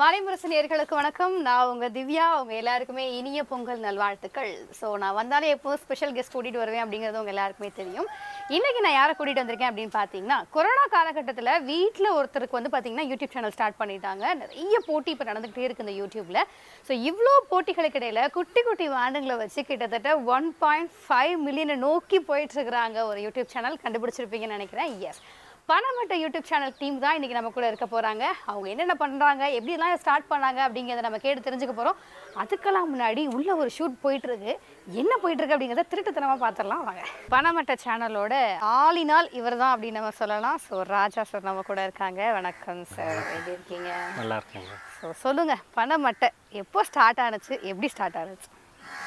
மாலைமுரசு நேர்களுக்கு வணக்கம். நான் உங்கள் திவ்யா உங்க எல்லாருக்குமே இனிய பொங்கல் நல்வாழ்த்துக்கள். ஸோ நான் வந்தாலே எப்போதும் ஸ்பெஷல் கெஸ்ட் கூட்டிகிட்டு வருவேன் அப்படிங்கிறது உங்கள் எல்லாருக்குமே தெரியும். இன்றைக்கி நான் யாரை கூட்டிகிட்டு வந்திருக்கேன் அப்படின்னு பார்த்தீங்கன்னா கொரோனா காலகட்டத்தில் வீட்டில் ஒருத்தருக்கு வந்து பார்த்தீங்கன்னா யூடியூப் சேனல் ஸ்டார்ட் பண்ணிட்டாங்க. நிறைய போட்டி இப்போ நடந்துகிட்டே இருக்கு இந்த யூடியூப்ல ஸோ இவ்வளோ போட்டிகளுக்கு இடையில குட்டி குட்டி வாண்டுங்களை வச்சு கிட்டத்தட்ட ஒன் பாயிண்ட் ஃபைவ் மில்லியனை நோக்கி போயிட்டு இருக்கிறாங்க ஒரு யூடியூப் சேனல் கண்டுபிடிச்சிருப்பீங்கன்னு நினைக்கிறேன். எஸ் பணமட்ட யூடியூப் சேனல் டீம் தான் இன்னைக்கு நம்ம கூட இருக்க போறாங்க. அவங்க என்னென்ன பண்றாங்க எப்படிலாம் ஸ்டார்ட் பண்ணாங்க அப்படிங்கிறத நம்ம கேட்டு தெரிஞ்சுக்க போறோம். அதுக்கெல்லாம் முன்னாடி உள்ள ஒரு ஷூட் போயிட்டு இருக்கு என்ன போயிட்டு இருக்கு அப்படிங்கிறத திருட்டுத்தனமா பார்த்துடலாம் வாங்க. பணமட்ட சேனலோட ஆளினால் இவர் தான் அப்படின்னு நம்ம சொல்லலாம். ஸோ ராஜா சார் நம்ம கூட இருக்காங்க. வணக்கம் சார் எப்படி இருக்கீங்க? நல்லா இருக்குங்க. ஸோ சொல்லுங்க பணமட்டை எப்போ ஸ்டார்ட் ஆனுச்சு எப்படி ஸ்டார்ட் ஆனுச்சு?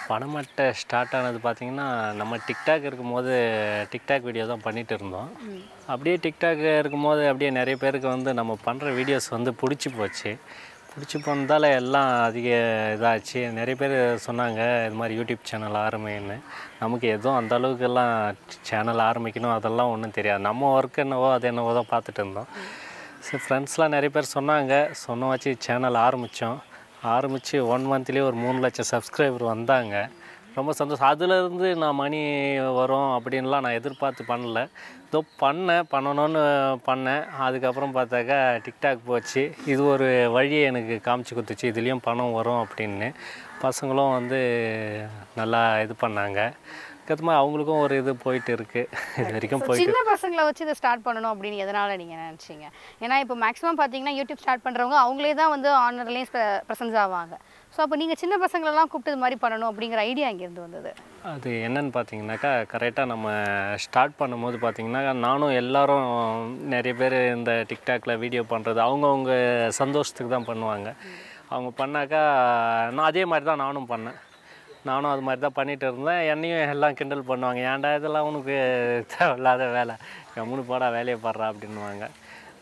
பணமட்டை ஸ்டார்ட் ஆனது பார்த்தீங்கன்னா நம்ம டிக்டாக் இருக்கும்போது டிக்டாக் வீடியோ தான் பண்ணிட்டு இருந்தோம். அப்படியே டிக்டாக் இருக்கும்போது அப்படியே நிறைய பேருக்கு வந்து நம்ம பண்ணுற வீடியோஸ் வந்து பிடிச்சி போச்சு. பிடிச்சி போனதால் எல்லாம் அதிக இதாச்சு. நிறைய பேர் சொன்னாங்க இது மாதிரி யூடியூப் சேனல் ஆரம்பின்னு. நமக்கு எதுவும் அந்த அளவுக்கெல்லாம் சேனல் ஆரம்பிக்கணும் அதெல்லாம் ஒன்றும் தெரியாது. நம்ம ஒர்க் என்னவோ அது என்னவோ தான் பார்த்துட்டு இருந்தோம். சரி ஃப்ரெண்ட்ஸ்லாம் நிறைய பேர் சொன்னாங்க. சொன்ன வச்சு சேனல் ஆரம்பித்தோம் ஆரம்பித்து ஒன் மந்த்லேயே ஒரு மூணு லட்சம் சப்ஸ்கிரைபர் வந்தாங்க. ரொம்ப சந்தோஷம். அதுலேருந்து நான் மணி வரும் அப்படின்லாம் நான் எதிர்பார்த்து பண்ணல. இதோ பண்ணேன் பண்ணணும்னு பண்ணேன். அதுக்கப்புறம் பார்த்தாக்கா டிக்டாக் போச்சு. இது ஒரு வழியை எனக்கு காமிச்சு கொடுத்துச்சு. இதுலேயும் பணம் வரும் அப்படின்னு. பசங்களும் வந்து நல்லா இது பண்ணாங்க. அதுக்கப்புறமா அவங்களுக்கும் ஒரு இது போயிட்டு இருக்குது இது வரைக்கும் போயிட்டு சின்ன பசங்களை வச்சு இதை ஸ்டார்ட் பண்ணணும் அப்படின்னு எதனால நீங்க நினைச்சீங்க? ஏன்னா இப்போ மேக்ஸிமம் பார்த்தீங்கன்னா யூடியூப் ஸ்டார்ட் பண்றவங்க அவங்களே தான் வந்து ஆனர்லேயும் ப்ரெசன்ஸ் ஆவாங்க. ஸோ அப்போ நீங்க சின்ன பசங்களெல்லாம் கூப்பிட்டு இது மாதிரி பண்ணணும் அப்படிங்கிற ஐடியா இருந்து வந்தது? அது என்னன்னு பார்த்தீங்கன்னாக்கா கரெக்டாக நம்ம ஸ்டார்ட் பண்ணும்போது பார்த்தீங்கன்னா நானும் எல்லாரும் நிறைய பேர் இந்த டிக்டாக்ல வீடியோ பண்ணுறது அவங்கவுங்க சந்தோஷத்துக்கு தான் பண்ணுவாங்க. அவங்க பண்ணாக்கா நான் அதே மாதிரி தான் நானும் பண்ணேன். நானும் அது மாதிரி தான் பண்ணிட்டு இருந்தேன். என்னையும் எல்லாம் கிண்டல் பண்ணுவாங்க. ஏன்டா இதெல்லாம் உனக்கு தேவையில்லாத வேலை? கம்முன்னு போடா வேலையை பாடுறா அப்படின்னுவாங்க.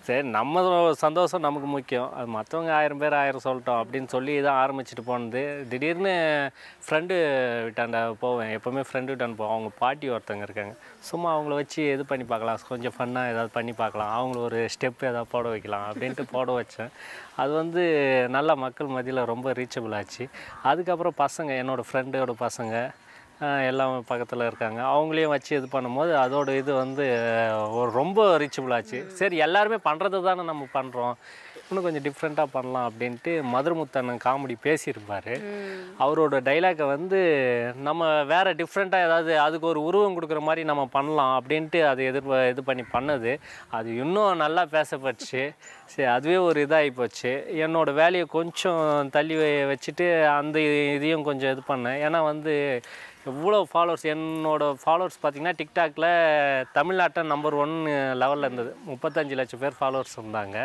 சரி நம்ம சந்தோஷம் நமக்கு முக்கியம். அது மற்றவங்க ஆயிரம் பேர் ஆயிரம் சொல்லட்டோம் அப்படின்னு சொல்லி தான் ஆரம்பிச்சுட்டு போனது. திடீர்னு ஃப்ரெண்டு வீட்டாண்ட போவேன். எப்போவுமே ஃப்ரெண்டு வீட்டாண்ட போவேன். அவங்க பாட்டி ஒருத்தவங்க இருக்காங்க. சும்மா அவங்கள வச்சு இது பண்ணி பார்க்கலாம். கொஞ்சம் ஃபன்னாக ஏதாவது பண்ணி பார்க்கலாம். அவங்கள ஒரு ஸ்டெப் ஏதாவது போட வைக்கலாம் அப்படின்ட்டு போட வச்சேன். அது வந்து நல்லா மக்கள் மத்தியில் ரொம்ப ரீச்சபிள் ஆச்சு. அதுக்கப்புறம் பசங்க என்னோடய ஃப்ரெண்டோட பசங்க எல்லாம் பக்கத்தில் இருக்காங்க. அவங்களையும் வச்சு இது பண்ணும்போது அதோட இது வந்து ஒரு ரொம்ப ரீச்சபிள் ஆச்சு. சரி எல்லாருமே பண்ணுறது தானே நம்ம பண்ணுறோம் இன்னும் கொஞ்சம் டிஃப்ரெண்ட்டாக பண்ணலாம் அப்படின்ட்டு மதுரமுத்தண்ணன் காமெடி பேசியிருப்பார். அவரோட டைலாக்கை வந்து நம்ம வேறு டிஃப்ரெண்ட்டாக ஏதாவது அதுக்கு ஒரு உருவம் கொடுக்குற மாதிரி நம்ம பண்ணலாம் அப்படின்ட்டு அது எதிர்ப இது பண்ணி பண்ணது. அது இன்னும் நல்லா பேசப்பட்டுச்சு. சரி அதுவே ஒரு இதாகி போச்சு. என்னோட வேலையை கொஞ்சம் தள்ளி வச்சுட்டு அந்த இதையும் கொஞ்சம் இது பண்ணேன். ஏன்னா வந்து எவ்வளோ ஃபாலோவர்ஸ் என்னோட ஃபாலோவர்ஸ் பார்த்தீங்கன்னா டிக்டாக்ல தமிழ்நாட்டில் நம்பர் ஒன் லெவலில் இருந்தது. முப்பத்தஞ்சு லட்சம் பேர் ஃபாலோவர்ஸ் இருந்தாங்க.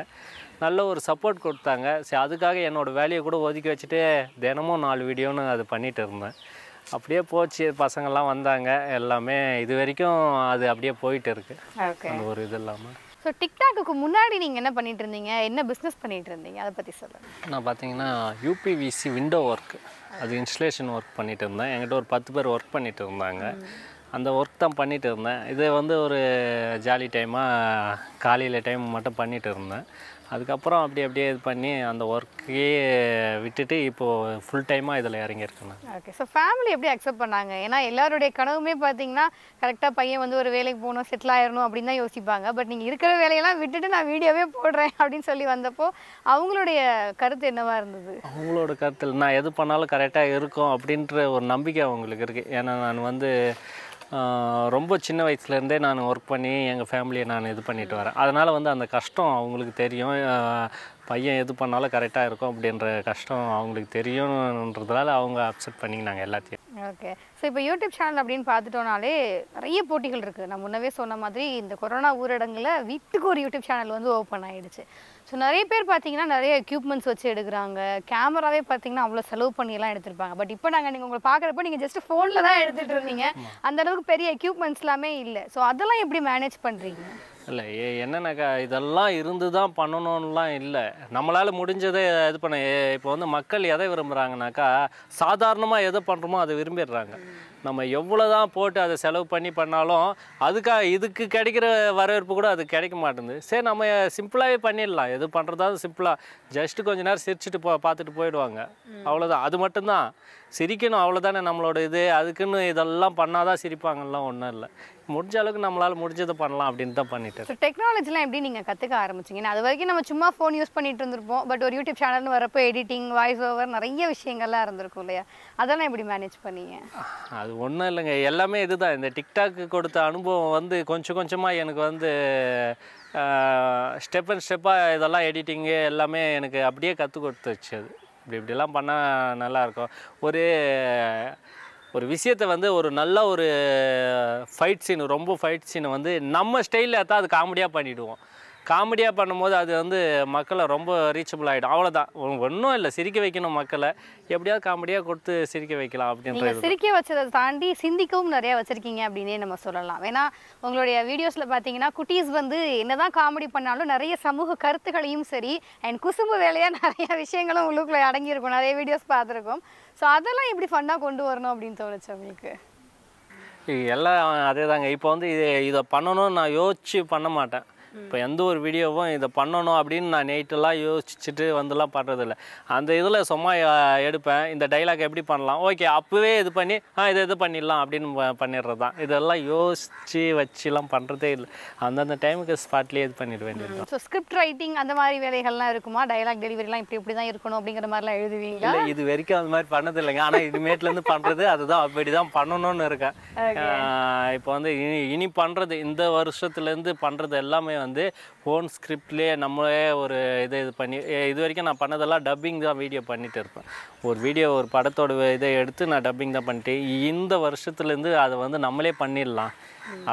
நல்ல ஒரு சப்போர்ட் கொடுத்தாங்க. சரி அதுக்காக என்னோடய வேலையை கூட ஒதுக்கி வச்சுட்டு தினமும் நாலு வீடியோன்னு அது பண்ணிட்டு இருந்தேன். அப்படியே போச்சு. பசங்கள்லாம் வந்தாங்க. எல்லாமே இது வரைக்கும் அது அப்படியே போயிட்டு இருக்கு. ஓகே அந்த ஒரு இது இல்லாமல் ஸோ டிக்டாக்கு முன்னாடி நீங்கள் என்ன பண்ணிட்டு இருந்தீங்க என்ன பிஸ்னஸ் பண்ணிட்டு இருந்தீங்க அதை பற்றி சொல்லுங்க. நான் பார்த்தீங்கன்னா யூபிவிசி விண்டோ ஒர்க் அது இன்ஸ்டலேஷன் ஒர்க் பண்ணிட்டு இருந்தேன் என்கிட்ட ஒரு பத்து பேர் ஒர்க் பண்ணிட்டு இருந்தாங்க அந்த ஒர்க் தான் பண்ணிட்டு இருந்தேன் இது வந்து ஒரு ஜாலி டைமாக காலையில் டைம் மட்டும் பண்ணிட்டு இருந்தேன் அதுக்கப்புறம் அப்படி அப்படியே இது பண்ணி அந்த ஒர்க்கையே விட்டுட்டு இப்போது ஃபுல் டைமாக இதில் இறங்கியிருக்கேன் ஓகே ஸோ ஃபேமிலி எப்படி அக்செப்ட் பண்ணாங்க? ஏன்னா எல்லாருடைய கனவுமே பார்த்தீங்கன்னா கரெக்டாக பையன் வந்து ஒரு வேலைக்கு போகணும் செட்டில் ஆயிடணும் அப்படின்னு தான் யோசிப்பாங்க. பட் நீங்கள் இருக்கிற வேலையெல்லாம் விட்டுட்டு நான் வீடியோவே போடுறேன் அப்படின்னு சொல்லி வந்தப்போ அவங்களுடைய கருத்து என்னவா இருந்தது? அவங்களோட கருத்தில் நான் எது பண்ணாலும் கரெக்டாக இருக்கும் அப்படின்ற ஒரு நம்பிக்கை அவங்களுக்கு இருக்குது ஏன்னா நான் வந்து ரொம்ப சின்ன வயசுலேருந்தே நான் ஒர்க் பண்ணி எங்கள் ஃபேமிலியை நான் இது பண்ணிட்டு வரேன். அதனால் வந்து அந்த கஷ்டம் அவங்களுக்கு தெரியும். பையன் எது பண்ணாலும் கரெக்டாக இருக்கும் அப்படின்ற கஷ்டம் அவங்களுக்கு தெரியும்ன்றதுனால அவங்க அப்செட் பண்ணிக்கினாங்க எல்லாத்தையும். ஓகே ஸோ இப்போ யூடியூப் சேனல் அப்படின்னு பார்த்துட்டோம்னாலே நிறைய போட்டிகள் இருக்குது நான் முன்னவே சொன்ன மாதிரி இந்த கொரோனா ஊரடங்கில் வீட்டுக்கு ஒரு யூடியூப் சேனல் வந்து ஓப்பன் ஆகிடுச்சு ஸோ நிறைய பேர் பார்த்தீங்கன்னா நிறைய எக்யூப்மெண்ட்ஸ் வச்சு எடுக்கிறாங்க. கேமராவே பார்த்தீங்கன்னா அவ்வளோ செலவு பண்ணி எல்லாம் எடுத்திருப்பாங்க. பட் இப்போ நாங்கள் நீங்கள் உங்களை பார்க்குறப்ப நீங்கள் ஜஸ்ட் ஃபோனில் தான் எடுத்துகிட்டு இருந்தீங்க. அந்த அளவுக்கு பெரிய எக்யூப்மெண்ட்ஸ் எல்லாமே இல்லை. ஸோ அதெல்லாம் எப்படி மேனேஜ் பண்ணுறீங்க இல்லை என்னன்னாக்கா இதெல்லாம் இருந்து தான் பண்ணணும்லாம் இல்லை. நம்மளால் முடிஞ்சதை இது பண்ண இப்போ வந்து மக்கள் எதை விரும்புகிறாங்கனாக்கா சாதாரணமாக எதை பண்ணுறோமோ அதை விரும்பிடுறாங்க. நம்ம எவ்வளோ தான் போட்டு அதை செலவு பண்ணி பண்ணாலும் அதுக்காக இதுக்கு கிடைக்கிற வரவேற்பு கூட அது கிடைக்க மாட்டேங்குது. சரி நம்ம சிம்பிளாகவே பண்ணிடலாம். எது பண்ணுறதாவது சிம்பிளாக ஜஸ்ட்டு கொஞ்ச நேரம் சிரிச்சுட்டு போ பார்த்துட்டு போயிடுவாங்க. அவ்வளோதான் அது மட்டும்தான். சிரிக்கணும் அவ்வளோதானே நம்மளோட இது. அதுக்குன்னு இதெல்லாம் பண்ணாதான் சிரிப்பாங்கலாம் ஒன்றும் இல்லை. முடிஞ்ச அளவுக்கு நம்மளால் முடிஞ்சதை பண்ணலாம் அப்படின்னு தான் பண்ணிட்டு டெக்னாலஜிலாம் எப்படி நீங்கள் கற்றுக்க ஆரம்பிச்சிங்க? ஏன்னா அது வரைக்கும் நம்ம சும்மா ஃபோன் யூஸ் பண்ணிட்டு இருந்திருப்போம். பட் ஒரு யூடியூப் சேனல்னு வரப்போ எடிட்டிங் வாய்ஸ் ஓவர் நிறைய விஷயங்கள்லாம் இருந்திருக்கும் இல்லையா? அதெல்லாம் எப்படி மேனேஜ் பண்ணீங்க? அது ஒன்றும் இல்லைங்க. எல்லாமே இதுதான். இந்த டிக்டாக்கு கொடுத்த அனுபவம் வந்து கொஞ்சம் கொஞ்சமாக எனக்கு வந்து ஸ்டெப் அண்ட் ஸ்டெப்பாக இதெல்லாம் எடிட்டிங்கு எல்லாமே எனக்கு அப்படியே கற்றுக் கொடுத்துச்சு அது. இப்படி இப்படிலாம் பண்ணால் நல்லாயிருக்கும் ஒரு ஒரு விஷயத்தை வந்து ஒரு நல்ல ஒரு ஃபைட் சீன் ரொம்ப ஃபைட் சீனை வந்து நம்ம ஸ்டைலில் தான் அது காமெடியாக பண்ணிவிடுவோம் காமெடியாக பண்ணும்போது அது வந்து மக்களை ரொம்ப ரீச்சபிள் ஆகிடும் அவ்வளோதான் ஒன்றும் இல்லை. சிரிக்க வைக்கணும் மக்களை. எப்படியாவது காமெடியாக கொடுத்து சிரிக்க வைக்கலாம் அப்படின்ற சிரிக்க வச்சதை தாண்டி சிந்திக்கவும் நிறைய வச்சிருக்கீங்க அப்படின்னே நம்ம சொல்லலாம். ஏன்னா உங்களுடைய வீடியோஸில் பார்த்தீங்கன்னா குட்டீஸ் வந்து என்னதான் காமெடி பண்ணாலும் நிறைய சமூக கருத்துக்களையும் சரி அண்ட் குசும்பு வேலையாக நிறைய விஷயங்களும் உள்ளுக்குள்ள அடங்கியிருக்கும். நிறைய வீடியோஸ் பார்த்துருக்கோம். ஸோ அதெல்லாம் எப்படி ஃபன்னாக கொண்டு வரணும் அப்படின்னு தோணுச்சு உங்களுக்கு? எல்லாம் அதே தாங்க இப்போ வந்து இது இதை பண்ணணும்னு நான் யோசிச்சு பண்ண மாட்டேன். இப்போ எந்த ஒரு வீடியோவும் இதை பண்ணணும் அப்படின்னு நான் நைட்டெல்லாம் யோசிச்சுட்டு வந்துலாம் பண்ணுறதில்ல அந்த இதில் சும்மா எடுப்பேன். இந்த டைலாக் எப்படி பண்ணலாம்? ஓகே அப்போவே இது பண்ணி ஆ இதை இது பண்ணிடலாம் அப்படின்னு பண்ணிடுறது தான் இதெல்லாம் யோசித்து வச்சுலாம் பண்ணுறதே இல்லை. அந்தந்த டைமுக்கு ஸ்பாட்லேயே இது பண்ணிட வேண்டியது ஸோ ஸ்கிரிப்ட் ரைட்டிங் அந்த மாதிரி வேலைகள்லாம் இருக்குமா? டைலாக் டெலிவரிலாம் இப்படி இப்படி தான் இருக்கணும் அப்படிங்கிற மாதிரிலாம் எழுதுவீங்க இல்லை இது வரைக்கும் அந்த மாதிரி பண்ணது இல்லைங்க. ஆனால் இனிமேட்லேருந்து பண்ணுறது அதுதான். அப்படி தான் பண்ணணும்னு இருக்கேன். இப்போ வந்து இனி இனி பண்ணுறது இந்த வருஷத்துலேருந்து பண்ணுறது எல்லாமே வந்து ஓன் ஸ்கிரிப்ட்லேயே நம்மளே ஒரு இதை இது பண்ணி இது வரைக்கும் நான் பண்ணதெல்லாம் டப்பிங் தான் வீடியோ பண்ணிட்டு இருப்பேன். ஒரு வீடியோ ஒரு படத்தோட இதை எடுத்து நான் டப்பிங் தான் பண்ணிட்டு இந்த வருஷத்துலேருந்து அதை வந்து நம்மளே பண்ணிடலாம்.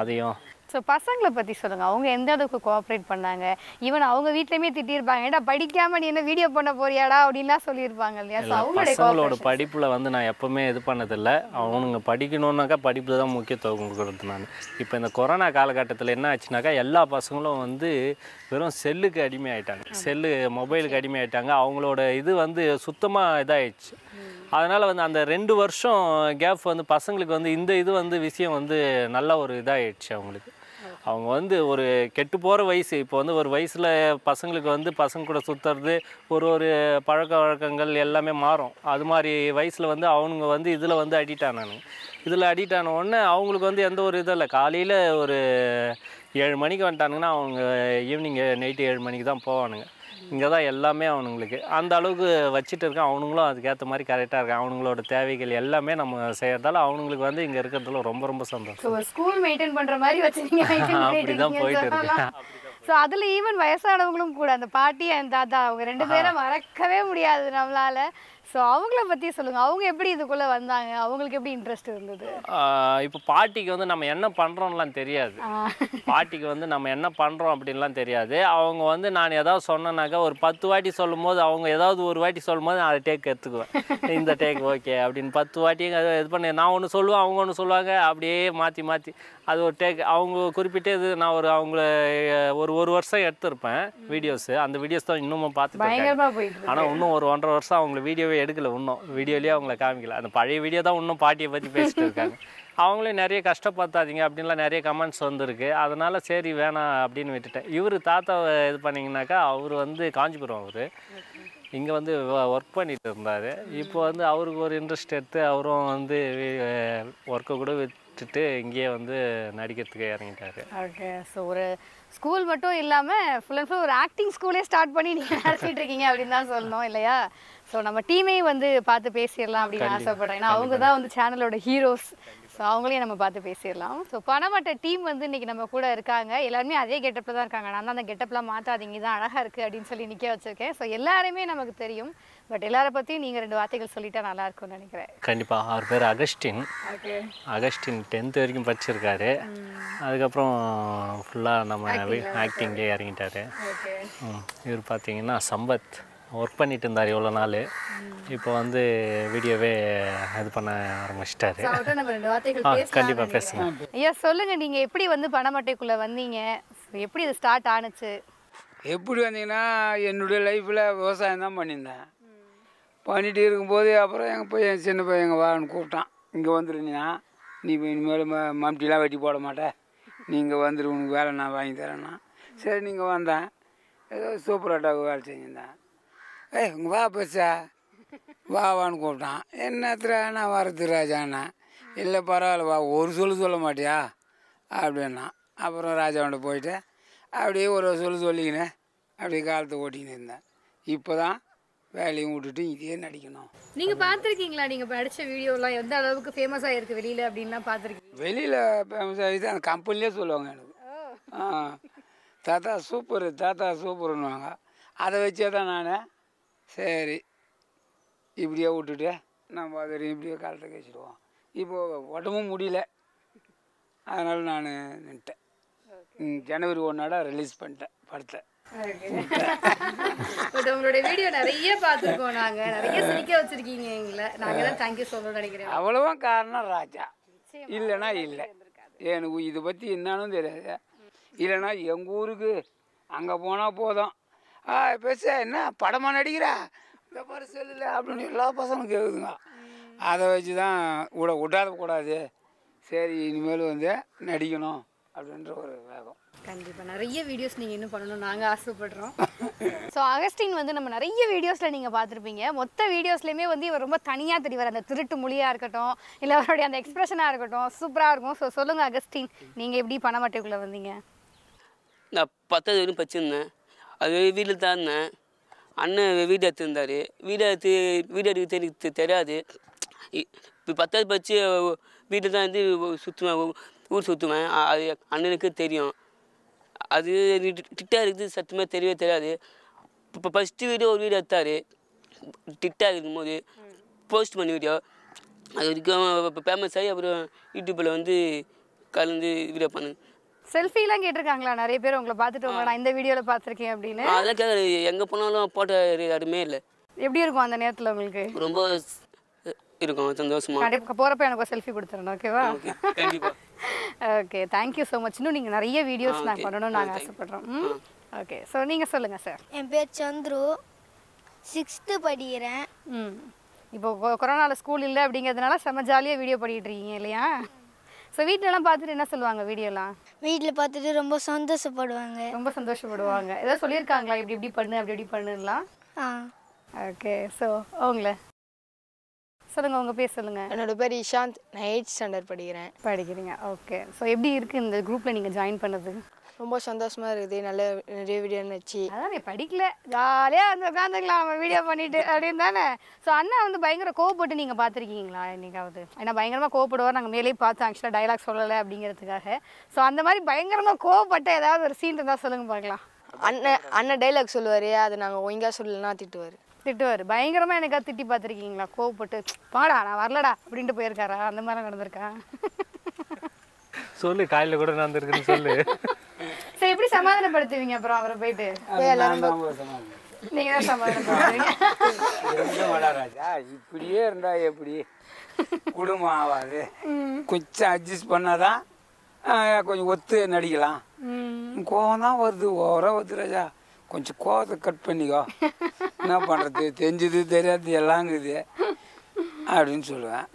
அதையும் ஸோ பசங்களை பற்றி சொல்லுங்கள் அவங்க எந்த அளவுக்கு கோஆப்ரேட் பண்ணாங்க? ஈவன் அவங்க வீட்லேயுமே திட்டியிருப்பாங்க. ஏன்டா படிக்காம நீ என்ன வீடியோ பண்ண போறியாடா? அப்படின்லாம் சொல்லியிருப்பாங்க இல்லையா? ஸோ பசங்களோட படிப்பில் வந்து நான் எப்போவுமே இது பண்ணதில்லை. அவனுங்க படிக்கணுன்னாக்கா படிப்பில் தான் முக்கியத்துவம் கொடுக்குறது நான். இப்போ இந்த கொரோனா காலகட்டத்தில் என்ன ஆச்சுனாக்கா எல்லா பசங்களும் வந்து வெறும் செல்லுக்கு அடிமை ஆயிட்டாங்க செல்லு மொபைலுக்கு அடிமை ஆயிட்டாங்க அவங்களோட இது வந்து சுத்தமாக இதாயிடுச்சு. அதனால் வந்து அந்த ரெண்டு வருஷம் கேப் வந்து பசங்களுக்கு வந்து இந்த இது வந்து விஷயம் வந்து நல்ல ஒரு இதாகிடுச்சு அவங்களுக்கு. அவங்க வந்து ஒரு கெட்டு போகிற வயசு. இப்போ வந்து ஒரு வயசில் பசங்களுக்கு வந்து பசங்க கூட சுற்றுறது ஒரு ஒரு பழக்க வழக்கங்கள் எல்லாமே மாறும். அது மாதிரி வயசில் வந்து அவனுங்க வந்து இதில் வந்து அடிக்ட் ஆனானுங்க. இதில் அடிக்ட் ஆன உடனே அவங்களுக்கு வந்து எந்த ஒரு இதுவும் இல்லை. காலையில் ஒரு ஏழு மணிக்கு வந்துட்டானுங்கன்னா அவங்க ஈவினிங் நைட்டு ஏழு மணிக்கு தான் போவானுங்க. இங்கே தான் எல்லாமே அவனுங்களுக்கு. அந்த அளவுக்கு வச்சுட்டு இருக்கான் அவனுங்களும் அதுக்கேற்ற மாதிரி கரெக்டாக இருக்கான் அவனுங்களோட தேவைகள் எல்லாமே நம்ம செய்யறதால அவனுங்களுக்கு வந்து இங்கே இருக்கிறதுல ரொம்ப ரொம்ப சந்தோஷம். ஸ்கூல் மெயின்டைன் பண்ற மாதிரி வச்சுருக்கீங்க அப்படிதான் போயிட்டு இருக்கு. ஸோ அதுல ஈவன் வயசானவங்களும் கூட அந்த பாட்டி அந்த தாத்தா அவங்க ரெண்டு பேரும் மறக்கவே முடியாது நம்மளால. ஸோ அவங்கள பத்தி சொல்லுங்க. அவங்க எப்படி இதுக்குள்ள வந்தாங்க? அவங்களுக்கு எப்படி இன்ட்ரெஸ்ட் இருந்தது? இப்போ பாட்டிக்கு வந்து நம்ம என்ன பண்ணுறோம்லாம் தெரியாது. பாட்டிக்கு வந்து நம்ம என்ன பண்ணுறோம் அப்படின்லாம் தெரியாது. அவங்க வந்து நான் ஏதாவது சொன்னேனாக்கா ஒரு பத்து வாட்டி சொல்லும் போது அவங்க ஏதாவது ஒரு வாட்டி சொல்லும் போது நான் அதை டேக் எடுத்துக்குவேன். இந்த டேக் ஓகே அப்படின்னு பத்து வாட்டி அதை இது பண்ணி நான் ஒன்று சொல்லுவேன் அவங்க ஒன்று சொல்லுவாங்க அப்படியே மாற்றி மாற்றி அது ஒரு டேக் அவங்க குறிப்பிட்ட இது நான் ஒரு அவங்கள ஒரு ஒரு வருஷம் எடுத்திருப்பேன் வீடியோஸு அந்த வீடியோஸ் தான் இன்னமும் பார்த்துட்டு. ஆனால் இன்னும் ஒரு ஒன்றரை வருஷம் அவங்கள வீடியோவே எடுக்கல இன்னும். வீடியோலேயே அவங்கள காமிக்கல. அந்த பழைய வீடியோ தான் இன்னும் பாட்டியை பற்றி பேசிட்டு இருக்காங்க. அவங்களே நிறைய கஷ்டப்படுத்தாதீங்க அப்படின்லாம் நிறைய கமெண்ட்ஸ் வந்திருக்கு. அதனால சரி வேணாம் அப்படின்னு விட்டுட்டேன். இவர் தாத்தாவை இது பண்ணிங்கனாக்கா அவர் வந்து காஞ்சிபுரம் அவர். இங்கே வந்து ஒர்க் பண்ணிட்டு இருந்தார். இப்போ வந்து அவருக்கு ஒரு இன்ட்ரெஸ்ட் எடுத்து அவரும் வந்து ஒர்க்கை கூட விட்டுட்டு இங்கேயே வந்து நடிக்கிறதுக்கு இறங்கிட்டாரு. ஓகே ஸோ ஒரு ஸ்கூல் மட்டும் இல்லாம ஃபுல் அண்ட் ஃபுல் ஒரு ஆக்டிங் ஸ்கூலே ஸ்டார்ட் பண்ணி நீங்க நடத்திட்டு இருக்கீங்க அப்படின்னு தான் சொல்லணும் இல்லையா? ஸோ நம்ம டீமையும் வந்து பார்த்து பேசிடலாம் அப்படின்னு ஆசைப்படுறேன். ஏன்னா அவங்க தான் வந்து சேனலோட ஹீரோஸ் ஸோ அவங்களையும் நம்ம பார்த்து பேசிடலாம். ஸோ பணமட்ட டீம் வந்து இன்னைக்கு நம்ம கூட இருக்காங்க. எல்லாருமே அதே கெட்டப்பில் தான் இருக்காங்க. நான் தான் அந்த கெட்டப்லாம் மாற்றாதீங்க தான் அழகாக இருக்குது அப்படின்னு சொல்லி நிற்க வச்சிருக்கேன். ஸோ எல்லாருமே நமக்கு தெரியும். பட் எல்லாரை பற்றியும் நீங்கள் ரெண்டு வார்த்தைகள் சொல்லிட்டா நல்லா இருக்கும்னு நினைக்கிறேன். கண்டிப்பாக அவர் பேர் அகஸ்டின். ஓகே அகஸ்டின் டென்த் வரைக்கும் படிச்சிருக்காரு. அதுக்கப்புறம் ஃபுல்லாக நம்ம ஆக்டிங்லேயே இறங்கிட்டாரு. இவர் பார்த்தீங்கன்னா சம்பத். ஒர்க் பண்ணிட்டு இருந்தார் இவ்வளோ நாள். இப்போ வந்து வீடியோவே இது பண்ண ஆரம்பிச்சிட்டாரு. ஆ கண்டிப்பாக பேசுங்க ஐயா சொல்லுங்க நீங்க எப்படி வந்து பணமட்டைக்குள்ள வந்தீங்க? எப்படி இது ஸ்டார்ட் ஆனுச்சு? எப்படி வந்தீங்கன்னா என்னுடைய லைஃப்பில் விவசாயம் தான் பண்ணியிருந்தேன். பண்ணிட்டு இருக்கும்போது அப்புறம் எங்கள் பையன் சின்ன பையன் எங்கள் வான்னு கூப்பிட்டான். இங்கே வந்துருந்தீங்கன்னா நீ இனிமேல் ம மம்டிலாம் வெட்டி போட மாட்டே. நீங்கள் வந்துரு உனக்கு வேலை நான் வாங்கி தரேன்னா சரி நீங்கள் வந்தேன். ஏதோ சூப்பர் ஆட்டாவுக்கு வேலை செஞ்சிருந்தேன். ஏய் உங்கள் வா பெருசா வா வான்னு கூப்பிட்டான். என்னத்துல நான் வரது ராஜாண்ணா இல்லை பரவாயில்ல வா ஒரு சொல்லு சொல்ல மாட்டியா? அப்படின்னா அப்புறம் ராஜாவோட போயிட்டு அப்படியே ஒரு சொல்லு சொல்லிக்கினேன் அப்படியே காலத்தை ஓட்டிக்கின்னு இருந்தேன். இப்போ தான் வேலையும் விட்டுட்டு இதே நடிக்கணும். நீங்க பாத்திருக்கீங்களா நீங்க படிச்ச வீடியோலாம் எந்த அளவுக்கு ஃபேமஸ் ஆயிருக்கு வெளியில அப்படின்லாம் பாத்திருக்கீங்க வெளியில் ஃபேமஸ் ஆகிட்டு அந்த கம்பெனிலே சொல்லுவாங்க எனக்கு. தாத்தா சூப்பர் தாத்தா சூப்பர்னுவாங்க அதை வச்சே தான் நான் சரி. இப்படியே விட்டுட்டு நம்ம அதை இப்படியே காலத்தை கழிச்சிடுவோம். இப்போ உடம்பும் முடியல. அதனால் நான் நின்ட்டேன். ஜனவரி ஒன்னாட ரிலீஸ் பண்ணிட்டேன் படத்தை. பட் உங்களுடைய வீடியோ நிறைய பார்த்துருக்கோம் நாங்க. நிறைய சிரிக்க வச்சிருக்கீங்க எங்களை. நாங்க தான் தேங்க்யூ சொல்லணும்னு நினைக்கிறேன். அவ்வளவா காரணம் ராஜா. இல்லைன்னா இல்லை. எனக்கு இதை பற்றி என்னன்னு தெரியாது. இல்லைன்னா எங்கள் ஊருக்கு அங்கே போனால் போதும். ஆ பேச என்ன படமாக நடிக்கிறா? இந்த பாரு செல்லுல அப்படின்னு எல்லா பசங்களும் கேட்குதுங்க அதை வச்சு தான் விட விடாத கூடாது சரி இனிமேல் வந்து நடிக்கணும் அப்படின்ற ஒரு வேகம். கண்டிப்பா. நிறைய வீடியோஸ் நீங்க இன்னும் பண்ணணும். நாங்க ஆசைப்படுறோம். ஸோ அகஸ்டின் வந்து நம்ம நிறைய வீடியோஸ்ல நீங்க பார்த்திருப்பீங்க. மொத்த வீடியோஸ்லயுமே வந்து இவர் ரொம்ப தனியா தெரிவார். அந்த திருட்டு மொழியா இருக்கட்டும் இல்ல அவருடைய அந்த எக்ஸ்பிரஷனா இருக்கட்டும் சூப்பரா இருக்கும். ஸோ சொல்லுங்க அகஸ்டின் நீங்க எப்படி பணமட்டைக்குள்ள வந்தீங்க? நான் பத்தாவது வரையும் படிச்சிருந்தேன். அது வீட்டில் தான் இருந்தேன். அண்ணன் வீடு எடுத்துருந்தார். வீடு எடுத்து வீடு எடுக்க எனக்கு தெரியாது. இப்போ பத்தாவது படித்து வீட்டில் தான் இருந்து சுற்றுவேன் ஊர் சுற்றுவேன் அது அண்ணனுக்கு தெரியும். அது டிட்டாக இருக்குது சத்துமே தெரியவே தெரியாது. இப்போ ஃபஸ்ட்டு வீடியோ ஒரு வீடியோ எடுத்தார். டிட்டா இருக்கும்போது போஸ்ட் பண்ண வீடியோ. அது வரைக்கும் ஃபேமஸ் ஆகி அப்புறம் யூடியூப்பில் வந்து கலந்து வீடியோ பண்ணு செல்ஃபிலாம் கேட்டிருக்காங்களா? நிறைய பேர் உங்களை பார்த்துட்டு உங்களை நான் இந்த வீடியோல பார்த்திருக்கேன் அப்படின்னு. அதெல்லாம் கேட்குறது எங்கே போனாலும் போட்ட யாருமே இல்லை. எப்படி இருக்கும் அந்த நேரத்துல உங்களுக்கு? ரொம்ப இருக்கும் சந்தோஷமா கண்டிப்பா போறப்ப எனக்கு ஒரு செல்ஃபி கொடுத்துறணும் ஓகேவா ஓகே தேங்க்யூ ஸோ மச் இன்னும் நீங்கள் நிறைய வீடியோஸ் நான் பண்ணணும்னு நாங்கள் ஆசைப்படுறோம் ஓகே ஸோ நீங்கள் சொல்லுங்கள் சார் என் பேர் சந்துரு. சிக்ஸ்த்து படிக்கிறேன். ம். இப்போ கொ- கொரோனால ஸ்கூல் இல்லை அப்படிங்கிறதுனால செம்ம ஜாலியாக வீடியோ பண்ணிட்டு இருக்கீங்க இல்லையா? ஸோ வீட்டிலலாம் பார்த்துட்டு என்ன சொல்லுவாங்க வீடியோலாம்? வீட்டில் பார்த்துட்டு ரொம்ப சந்தோஷப்படுவாங்க. ரொம்ப சந்தோஷப்படுவாங்க. ஏதாவது சொல்லியிருக்காங்களா? இப்படி இப்படி பண்ணு அப்படி இப்படி பண்ணுலாம் ஆ. ஓகே ஸோ அவங்கள. சொல்லுங்கள் உங்கள் பேர் சொல்லுங்கள் என்னோட பேர் இஷாந்த். நான் எயிட் ஸ்டாண்டர்ட் படிக்கிறேன். படிக்கிறீங்க. ஓகே ஸோ எப்படி இருக்குது இந்த குரூப்பில் நீங்கள் ஜாயின் பண்ணது? ரொம்ப சந்தோஷமா இருக்குது. நல்ல நிறைய வீடியோ வச்சு. அதான் நீ படிக்கல. ஜாலியாக வந்து உட்காந்துக்கலாம் நம்ம வீடியோ பண்ணிட்டு அப்படின்னு தானே. ஸோ அண்ணா வந்து பயங்கர கோவப்பட்டு நீங்கள் பார்த்துருக்கீங்களா என்னைக்காவது? ஏன்னா பயங்கரமாக கோவப்படுவார். நாங்கள் மேலேயே பார்த்தோம் ஆக்சுவலாக டைலாக் சொல்லலை அப்படிங்கிறதுக்காக. ஸோ அந்த மாதிரி பயங்கரமாக கோவப்பட்ட ஏதாவது ஒரு சீன் இருந்தால் சொல்லுங்க பார்க்கலாம். அண்ணன் அண்ணன் டைலாக் சொல்லுவார். அதை நாங்கள் ஒழுங்கா சொல்லலைன்னா திட்டுவார். திட்டுவார். பயங்கரமாக எனக்கா திட்டி பார்த்துருக்கீங்களா? கோவப்பட்டு பாடா நான் வரலடா அப்படின்ட்டு போயிருக்காரா? அந்த மாதிரி நடந்திருக்கா? சொல்லு காலையில் கூட நடந்திருக்குன்னு சொல்லு. சரி எப்படி சமாதானப்படுத்துவீங்க? அப்புறம் அவரை போயிட்டு? சமாளி. நீங்கள் தான் சமாதானப்படுத்துவீங்க. இப்படியே இருந்தா எப்படி? குடும்பம் ஆகாது கொஞ்சம் அட்ஜஸ்ட் பண்ணாதான் கொஞ்சம் ஒத்து நடிக்கலாம். கோவம் தான் வருது. ஓவரா வருது ராஜா. கொஞ்சம் கோவத்தை கட் பண்ணிக்கோ. என்ன பண்ணுறது தெரிஞ்சது தெரியாது எல்லாங்குது. அப்படின்னு சொல்லுவேன்.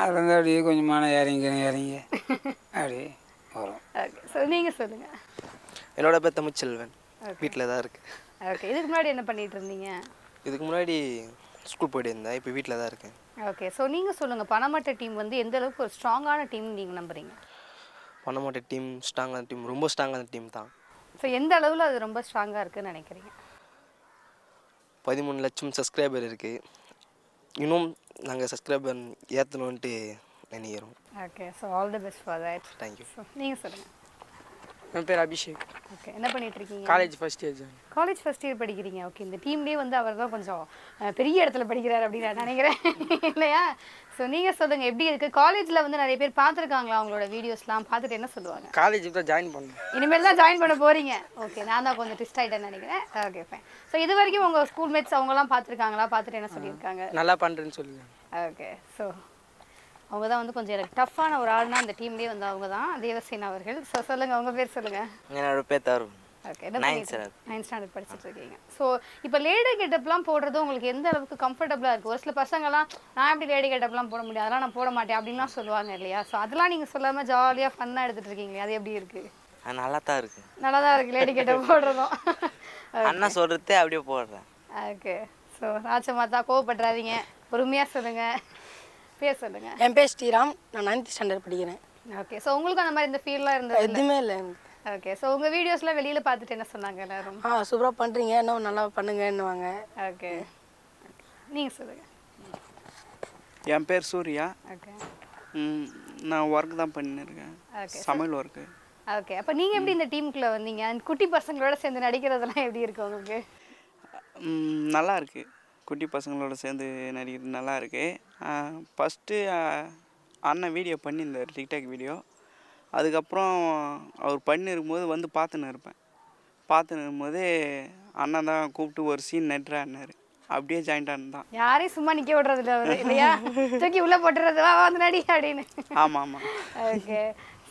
அது வந்து அப்படியே கொஞ்சம் மன இறங்கி இறங்கி அப்படி வரும். ஓகே ஸோ நீங்கள் சொல்லுங்கள் என்னோட பேர் தமிழ்ச்செல்வன். வீட்டில் தான் இருக்கு. ஓகே இதுக்கு முன்னாடி என்ன பண்ணிட்டு இருந்தீங்க? இதுக்கு முன்னாடி ஸ்கூல் போயிட்டு இருந்தேன். இப்போ வீட்டில் தான் இருக்கேன். ஓகே ஸோ நீங்கள் சொல்லுங்கள் பணமட்ட டீம் வந்து எந்த அளவுக்கு ஒரு ஸ்ட்ராங்கான டீம் நீங்கள் நம்புறீங்க? பண்ண மாட்டேன் டீம் ஸ்ட்ராங்கான டீம் ரொம்ப ஸ்ட்ராங்கான டீம் தான். ஸோ எந்த அளவில் அது ரொம்ப ஸ்ட்ராங்காக இருக்குன்னு நினைக்கிறீங்க? பதிமூணு லட்சம் சப்ஸ்கிரைபர் இருக்குது இன்னும் நாங்கள் சப்ஸ்கிரைபர் ஏற்றணுன்ட்டு நினைக்கிறோம் okay so all the best for that thank you நீங்கள் சொல்லுங்கள் என் பேர் அபிஷேக். ஓகே என்ன பண்ணிட்டு இருக்கீங்க college first year college first year படிக்கிறீங்க. ஓகே இந்த டீம்லேயே வந்து அவர் தான் கொஞ்சம் பெரிய இடத்துல படிக்கிறார் அப்படின்னு நான் நினைக்கிறேன். இல்லையா? ஸோ நீங்கள் சொல்லுங்கள் எப்படி இருக்குது காலேஜில் வந்து நிறைய பேர் பார்த்துருக்காங்களா அவங்களோட வீடியோஸ்லாம் பார்த்துட்டு என்ன சொல்லுவாங்க? காலேஜுக்கு தான் ஜாயின் பண்ணேன் இனிமேல் தான் ஜாயின் பண்ண போறீங்க. ஓகே நான் தான் கொஞ்சம் ட்விஸ்ட் ஆகிட்டேன்னு நினைக்கிறேன். ஓகே ஃபைன் ஸோ இது வரைக்கும் உங்கள் ஸ்கூல் மேட்ஸ் அவங்கலாம் பார்த்துருக்காங்களா? பார்த்துட்டு என்ன சொல்லியிருக்காங்க? நல்லா பண்ணுறேன்னு சொல்லுவேன் ஓகே ஸோ அவங்க தான் வந்து கொஞ்சம் எனக்கு டஃப்பான ஒரு ஆள்னா அந்த டீம்லேயே வந்து அவங்க தான் தேவசேனா அவர்கள். ஸோ சொல்லுங்கள் உங்கள் பேர் சொல்லுங்கள் என்னோட பேர் தருண் ஓகே. நைன்த் ஸ்டாண்டர்ட் படிச்சுட்டு இருக்கீங்க ஸோ இப்போ லேடி கெட்டப்லாம் போடுறது உங்களுக்கு எந்த அளவுக்கு கம்ஃபர்டபுளாக இருக்குது ஒரு சில பசங்கலாம் நான் எப்படி லேடி கெட்டப்லாம் போட முடியாது அதெல்லாம் நான் போட மாட்டேன் அப்படின்லாம் சொல்லுவாங்க இல்லையா? ஸோ அதெல்லாம் நீங்கள் சொல்லாமல் ஜாலியாக ஃபன்னாக எடுத்துட்டு இருக்கீங்களே அது எப்படி இருக்குது நல்லா தான் இருக்கு. நல்லா தான் இருக்குது லேடி கெட்டப் போடுறதும். அண்ணா அப்படியே போடுறேன். ஓகே ஸோ ராஜமாதா கோவப்படுறாதீங்க பொறுமையாக சொல்லுங்கள் பேர் சொல்லுங்கள் என் பேர் ஸ்ரீராம். நான் நைன்த் ஸ்டாண்டர்ட் படிக்கிறேன். ஓகே ஸோ உங்களுக்கு அந்த மாதிரி இந்த ஃபீல்லாம் இருந்தது எதுவுமே இல்லை ஓகே ஸோ உங்கள் வீடியோஸ்லாம் வெளியில் பார்த்துட்டு என்ன சொன்னாங்க எல்லாரும்? ஆ சூப்பராக பண்ணுறீங்க இன்னும் நல்லா பண்ணுங்கன்னுவாங்க. ஓகே நீங்கள் சொல்லுங்கள் என் பேர் சூர்யா. ஓகே நான் ஒர்க் தான் பண்ணிருக்கேன். சமையல் ஒர்க்கு ஓகே அப்போ நீங்கள் எப்படி இந்த டீமுக்குள்ளே வந்தீங்க? குட்டி பசங்களோட சேர்ந்து நடிக்கிறதெல்லாம் எப்படி இருக்கு உங்களுக்கு? நல்லா இருக்கு. குட்டி பசங்களோட சேர்ந்து நடிக்கிறது நல்லா இருக்கு ஃபஸ்ட்டு அண்ணன் வீடியோ பண்ணியிருந்தார் டிக்டாக் வீடியோ அதுக்கப்புறம் அவர் பண்ணிருக்கும்போது வந்து பார்த்துன்னு இருப்பேன். பார்த்துன்னு இருக்கும்போது அண்ணன் தான் கூப்பிட்டு ஒரு சீன் நட்டுறான்னாரு அப்படியே ஜாயிண்ட் ஆனதான் யாரையும் சும்மா நிக்க விடுறது இல்ல அவரு இல்லையா? தூக்கி உள்ள போட்டுறது வா வந்து நடி அப்படின்னு. ஆமாம் ஆமாம் ஓகே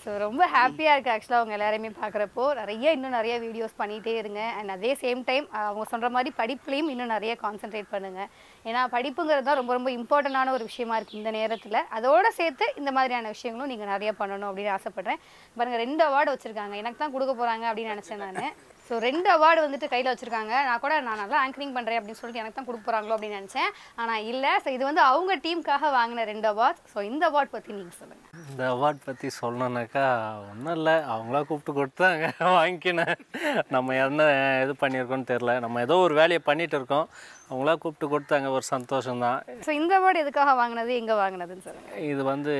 ஸோ ரொம்ப ஹாப்பியாக இருக்குது ஆக்சுவலாக அவங்க எல்லாரையுமே பார்க்குறப்போ. நிறைய இன்னும் நிறைய வீடியோஸ் பண்ணிகிட்டே இருங்க. அண்ட் அதே சேம் டைம் அவங்க சொல்கிற மாதிரி படிப்புலையும் இன்னும் நிறைய கான்சென்ட்ரேட் பண்ணுங்கள் ஏன்னா படிப்புங்கிறது தான் ரொம்ப ரொம்ப இம்பார்ட்டண்டான ஒரு விஷயமா இருக்குது இந்த நேரத்தில். அதோடு சேர்த்து இந்த மாதிரியான விஷயங்களும் நீங்கள் நிறைய பண்ணணும் அப்படின்னு ஆசைப்பட்றேன். பாருங்கள் ரெண்டு அவார்டு வச்சுருக்காங்க. எனக்கு தான் கொடுக்க போகிறாங்க அப்படின்னு நினச்சேன் நான். ஸோ ரெண்டு அவார்டு வந்துட்டு கையில் வச்சுருக்காங்க. நான் கூட நான் நல்லா ஆங்கரிங் பண்ணுறேன் அப்படின்னு சொல்லிட்டு எனக்கு தான் கொடுக்க போகிறாங்களோ அப்படின்னு நினச்சேன். ஆனால் இல்லை. ஸோ இது வந்து அவங்க டீமுக்காக வாங்கின ரெண்டு அவார்ட் ஸோ இந்த அவார்ட் பற்றி நீங்கள் சொல்லுங்கள் இந்த அவார்ட் பற்றி சொல்லணுன்னாக்கா ஒன்றும் இல்லை. அவங்களா கூப்பிட்டு கொடுத்தாங்க. வாங்கிக்கினேன். நம்ம என்ன இது பண்ணியிருக்கோன்னு தெரில நம்ம ஏதோ ஒரு வேலையை பண்ணிகிட்டு இருக்கோம். அவங்களா கூப்பிட்டு கொடுத்தாங்க ஒரு சந்தோஷம்தான். ஸோ இந்த அவார்டு எதுக்காக வாங்கினது எங்கே வாங்கினதுன்னு சொல்லுங்கள் இது வந்து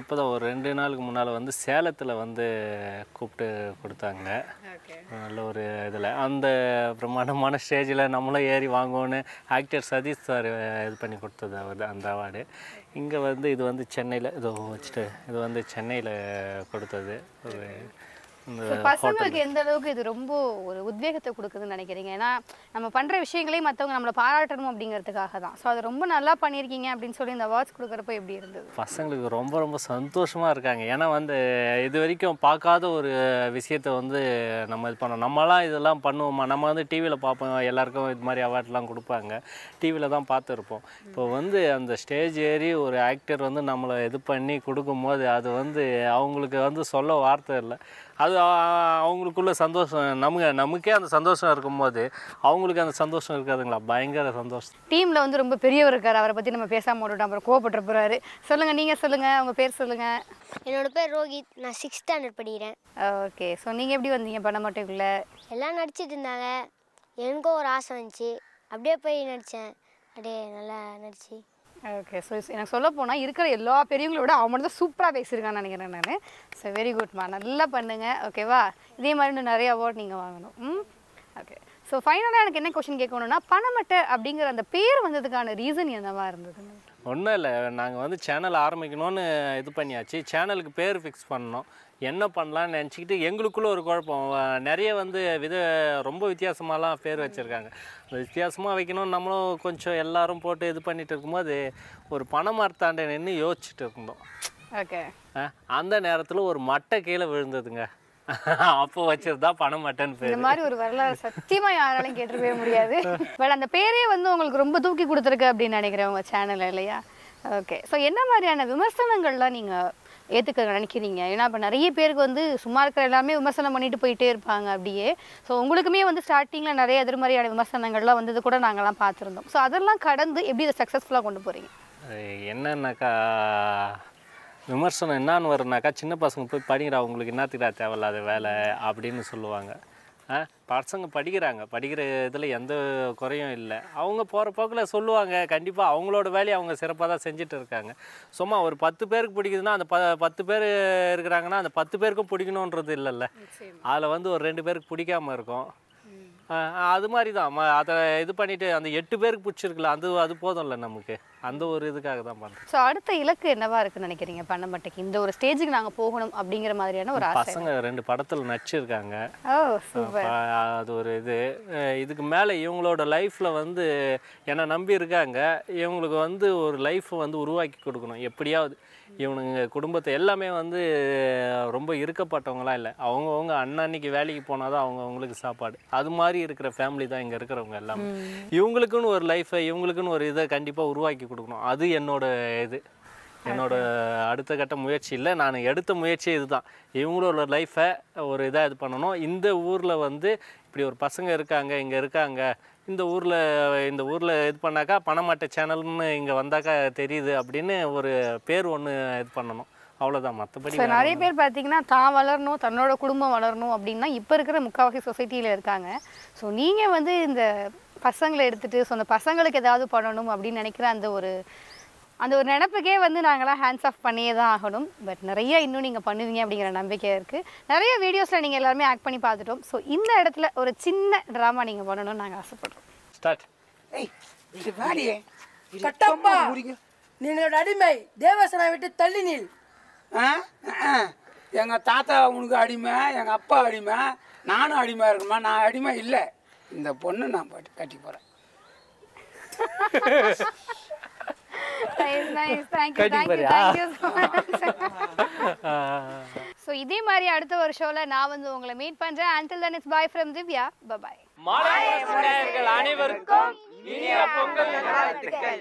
இப்போ தான் ஒரு ரெண்டு நாளுக்கு முன்னால் வந்து சேலத்தில் வந்து கூப்பிட்டு கொடுத்தாங்க. நல்ல ஒரு இதில். அந்த பிரம்மாண்டமான ஸ்டேஜில் நம்மளும் ஏறி வாங்குவோன்னு ஆக்டர் சதீஷ் சார் இது பண்ணி கொடுத்தது அவர் அந்த அவார்டு இங்கே வந்து இது வந்து சென்னையில் இதோ வச்சுட்டு இது வந்து சென்னையில் கொடுத்தது. ஒரு பசங்களுக்கு எந்த அளவுக்கு இது ரொம்ப ஒரு உத்வேகத்தை கொடுக்குதுன்னு நினைக்கிறீங்க? ஏன்னா நம்ம பண்ணுற விஷயங்களையும் மற்றவங்க நம்மளை பாராட்டணும் அப்படிங்கிறதுக்காக தான். ஸோ அது ரொம்ப நல்லா பண்ணியிருக்கீங்க அப்படின்னு சொல்லி இந்த அவார்ட்ஸ் கொடுக்குறப்ப எப்படி இருந்தது? பசங்களுக்கு ரொம்ப ரொம்ப சந்தோஷமாக இருக்காங்க. ஏன்னா வந்து இது வரைக்கும் பார்க்காத ஒரு விஷயத்தை வந்து நம்ம இது பண்ணோம். நம்மலாம் இதெல்லாம் பண்ணுவோமா? நம்ம வந்து டிவியில் பார்ப்போம். எல்லாருக்கும் இது மாதிரி அவார்ட்லாம் கொடுப்பாங்க. டிவியில் தான் பார்த்துருப்போம். இப்போ வந்து அந்த ஸ்டேஜ் ஏறி ஒரு ஆக்டர் வந்து நம்மளை இது பண்ணி கொடுக்கும்போது அது வந்து அவங்களுக்கு வந்து சொல்ல வார்த்தை இல்லை. அது அவங்களுக்குள்ள சந்தோஷம் நமக்கு நமக்கே அந்த சந்தோஷம் இருக்கும்போது அவங்களுக்கு அந்த சந்தோஷம் இருக்காதுங்களா? பயங்கர சந்தோஷம். டீமில் வந்து ரொம்ப பெரியவர் இருக்கார். அவரை பற்றி நம்ம பேசாம விட்டுட்டோம் அப்புறம் கோவப்பட்டு போகிறாரு சொல்லுங்கள் நீங்கள் சொல்லுங்கள் உங்கள் பேர் சொல்லுங்கள் என்னோட பேர் ரோஹித். நான் சிக்ஸ்த் ஸ்டாண்டர்ட் படிக்கிறேன். ஓகே ஸோ நீங்கள் எப்படி வந்தீங்க பண்ண மாட்டேங்குள்ள எல்லாம் நடிச்சிட்டு இருந்தாங்க. எனக்கும் ஒரு ஆசை வந்துச்சு. அப்படியே போய் நடித்தேன் அப்படியே நல்லா நடிச்சு. ஓகே ஸோ எனக்கு சொல்ல போனால் இருக்கிற எல்லா பெரியவங்களோட அவன் மட்டும் தான் சூப்பராக பேசியிருக்கான்னு நினைக்கிறேன் நான். ஸோ வெரி குட்மா நல்லா பண்ணுங்கள் ஓகேவா இதே மாதிரி இன்னும் நிறைய அவார்ட் நீங்கள் வாங்கணும். ம்? ஓகே ஸோ ஃபைனலாக எனக்கு என்ன கொஷின் கேட்கணும்னா பணமட்டை அப்படிங்கிற அந்த பேர் வந்ததுக்கான ரீசன் என்னவா இருந்தது? ஒன்றும் இல்லை. நாங்கள் வந்து சேனல் ஆரம்பிக்கணும்னு இது பண்ணியாச்சு. சேனலுக்கு பேர் ஃபிக்ஸ் பண்ணோம் என்ன பண்ணலாம்னு நினச்சிக்கிட்டு எங்களுக்குள்ள ஒரு குழப்பம். நிறைய வந்து வித ரொம்ப வித்தியாசமாலாம் பேர் வச்சுருக்காங்க. அந்த வித்தியாசமாக வைக்கணும் நம்மளும் கொஞ்சம் எல்லாரும் போட்டு இது பண்ணிட்டு இருக்கும்போது ஒரு பணமரத்தாண்ட நின்று யோசிச்சுட்டு இருந்தோம். ஓகே. அந்த நேரத்தில் ஒரு மட்டை கீழே விழுந்ததுங்க. அப்போ வச்சிருந்தா பணம் மட்டன் இந்த மாதிரி ஒரு வரலாறு சத்தியமா யாராலையும் கேட்டுருக்கவே முடியாது. பட் அந்த பேரே வந்து உங்களுக்கு ரொம்ப தூக்கி கொடுத்துருக்கு அப்படின்னு நினைக்கிறேன் உங்க சேனல் இல்லையா? ஓகே ஸோ என்ன மாதிரியான விமர்சனங்கள்லாம் நீங்க ஏற்றுக்க நினைக்கிறீங்க? ஏன்னா இப்போ நிறைய பேருக்கு வந்து சும்மா இருக்கிற எல்லாமே விமர்சனம் பண்ணிட்டு போயிட்டே இருப்பாங்க அப்படியே. ஸோ உங்களுக்குமே வந்து ஸ்டார்டிங்கில் நிறைய எதிர்மறையான விமர்சனங்கள்லாம் வந்தது கூட நாங்கள்லாம் பார்த்துருந்தோம். ஸோ அதெல்லாம் கடந்து எப்படி இதை சக்ஸஸ்ஃபுல்லாக கொண்டு போகிறீங்க என்னன்னாக்கா விமர்சனம் என்னான்னு வரும்னாக்கா சின்ன பசங்க போய் படிக்கிறா உங்களுக்கு என்னத்துக்குடா தேவையில்லாத வேலை அப்படின்னு சொல்லுவாங்க. ஆ? பசங்க படிக்கிறாங்க. படிக்கிற இதில் எந்த குறையும் இல்லை. அவங்க போகிற போக்கில் சொல்லுவாங்க. கண்டிப்பாக அவங்களோட வேலையை அவங்க சிறப்பாக தான் செஞ்சுட்டு இருக்காங்க. சும்மா ஒரு பத்து பேருக்கு பிடிக்குதுன்னா அந்த ப பத்து பேர் இருக்கிறாங்கன்னா அந்த பத்து பேருக்கும் பிடிக்கணுன்றது இல்லைல்ல. அதில் வந்து ஒரு ரெண்டு பேருக்கு பிடிக்காம இருக்கும். அது மாதிரி தான் அதை இது பண்ணிட்டு அந்த எட்டு பேருக்கு பிடிச்சிருக்குல்ல அது அது போதும்ல நமக்கு. அந்த ஒரு இதுக்காக தான் பண்ணுறேன் ஸோ அடுத்த இலக்கு என்னவா இருக்குன்னு நினைக்கிறீங்க பண்ணமட்டைக்கு இந்த ஒரு ஸ்டேஜுக்கு நாங்க போகணும் அப்படிங்கிற மாதிரியான ஒரு பசங்க ரெண்டு படத்தில் நடிச்சிருக்காங்க. அது ஒரு இது. இதுக்கு மேலே இவங்களோட லைஃப்பில் வந்து என்னை நம்பி இருக்காங்க. இவங்களுக்கு வந்து ஒரு லைஃப்பை வந்து உருவாக்கி கொடுக்கணும். எப்படியாவது இவனுங்க குடும்பத்தை எல்லாமே வந்து ரொம்ப இருக்கப்பட்டவங்களாம் இல்லை. அவங்கவுங்க அன்னன்னைக்கு வேலைக்கு போனால் தான் அவங்க அவங்களுக்கு சாப்பாடு. அது மாதிரி இருக்கிற ஃபேமிலி தான் இங்கே இருக்கிறவங்க எல்லாமே. இவங்களுக்குன்னு ஒரு லைஃப்பை இவங்களுக்குன்னு ஒரு இதை கண்டிப்பாக உருவாக்கி கொடுக்கணும். அது என்னோட இது. என்னோட அடுத்த கட்ட முயற்சி இல்லை. நான் எடுத்த முயற்சி இதுதான். இவங்களோட லைஃப்பை ஒரு இதாக இது பண்ணணும். இந்த ஊரில் வந்து இப்படி ஒரு பசங்க இருக்காங்க இங்கே இருக்காங்க இந்த ஊரில் இந்த ஊரில் இது பண்ணாக்கா பணமாட்ட சேனல்னு இங்கே வந்தாக்கா தெரியுது அப்படின்னு ஒரு பேர் ஒன்று இது பண்ணணும். அவ்வளோதான் மற்றபடி நிறைய பேர் பார்த்தீங்கன்னா தான் வளரணும் தன்னோட குடும்பம் வளரணும் அப்படின்னா இப்போ இருக்கிற முக்கால்வாசி சொசைட்டியில் இருக்காங்க. ஸோ நீங்கள் வந்து இந்த பசங்களை எடுத்துட்டு ஸோ அந்த பசங்களுக்கு ஏதாவது பண்ணணும் அப்படின்னு நினைக்கிற அந்த ஒரு அந்த ஒரு நினப்புக்கே வந்து நாங்களாம் ஹேண்ட்ஸ் ஆஃப் பண்ணியே தான் ஆகணும். பட் நிறைய இன்னும் நீங்கள் பண்ணுவீங்க அப்படிங்கிற நம்பிக்கை இருக்குது நிறைய வீடியோஸில் நீங்கள் எல்லாருமே ஆக்ட் பண்ணி பார்த்துட்டோம். ஸோ இந்த இடத்துல ஒரு சின்ன ட்ராமா நீங்கள் பண்ணணும்னு நாங்கள் ஆசைப்படுறோம். ஸ்டார்ட் கட்டப்பா. நீ என்னோட அடிமை. தேவசனை விட்டு தள்ளி நில் எங்கள் தாத்தா உனக்கு அடிமை எங்கள் அப்பா அடிமை. நானும் அடிமை இருக்கணுமா? நான் அடிமை இல்லை. இந்த பொண்ணு நான் பாட்டு கட்டி போகிறேன் நைஸ் நைஸ் தேங்க்யூ கட்டி தேங்க்யூ போறியா? தேங்க்யூ ஸோ ஸோ இதே மாதிரி அடுத்த ஒரு நான் வந்து உங்களை மீட் பண்ணுறேன் until then it's bye from Divya bye bye அனைவருக்கும் இனிய பொங்கல் நல்வாழ்த்துக்கள்.